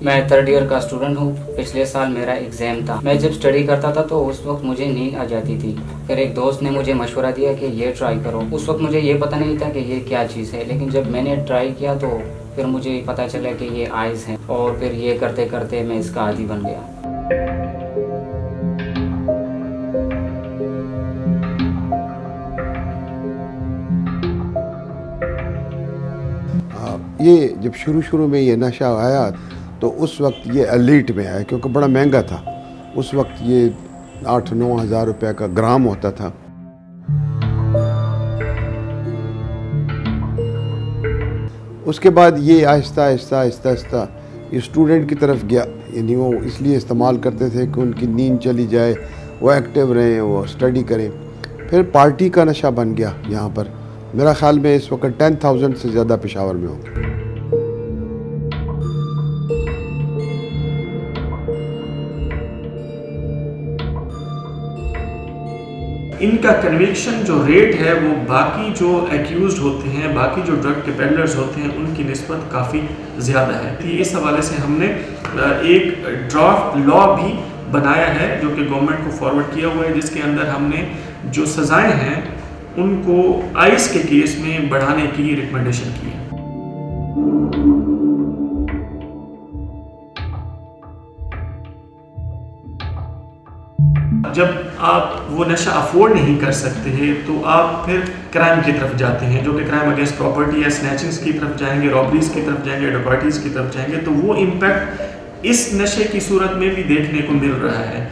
میں third year کا student ہوں۔ پچھلے سال میرا ایگزام تھا۔ میں جب اسٹڈی کرتا تھا تو اس وقت مجھے نیند آ جاتی تھی۔ پھر ایک دوست نے مجھے مشورہ دیا کہ یہ ٹرائی کرو۔ اس وقت مجھے یہ پتہ نہیں تھا کہ یہ کیا چیز ہے، لیکن جب میں نے ٹرائی کیا تو پھر مجھے پتہ چلا کہ یہ آئز ہیں۔ اور پھر یہ کرتے کرتے میں اس کا عادی بن گیا۔ یہ جب شروع شروع میں یہ نشہ آیا تو اس وقت یہ الیٹ میں آیا کیونکہ بڑا مہنگا تھا۔ اس وقت یہ آٹھ نو ہزار روپے کا گرام ہوتا تھا۔ اس کے بعد یہ آہستہ آہستہ آہستہ آہستہ یہ اسٹوڈنٹ کی طرف گیا۔ یعنی وہ اس لیے استعمال کرتے تھے کہ ان کی نیند چلی جائے، وہ ایکٹیو رہیں، وہ اسٹڈی کریں۔ پھر پارٹی کا نشہ بن گیا یہاں پر۔ میرا خیال میں اس وقت ٹین تھاؤزنڈ سے زیادہ پشاور میں ہوں ان کا کنوکشن جو ریٹ ہے وہ باقی جو ایکیوزڈ ہوتے ہیں، باقی جو ڈرگ کے پیڈلرز ہوتے ہیں، ان کی نسبت کافی زیادہ ہے۔ اس حوالے سے ہم نے ایک ڈرافٹ لا بھی بنایا ہے جو کہ گورنمنٹ کو فارورڈ کیا ہوا ہے، جس کے اندر ہم نے جو سزائیں ہیں، ان کو آئس کے کیس میں بڑھانے کی ریکمنڈیشن کی ہے۔ جب آپ وہ نشہ افورڈ نہیں کر سکتے ہیں، تو آپ پھر کرائم کی طرف جاتے ہیں، جو کہ کرائم اگینسٹ پراپرٹی یا سنیچنگز کی طرف جائیں گے رابریز کی طرف جائیں گے ڈکارٹیز کی طرف جائیں گے، تو وہ امپیکٹ اس نشے کی صورت میں بھی دیکھنے کو مل رہا ہے۔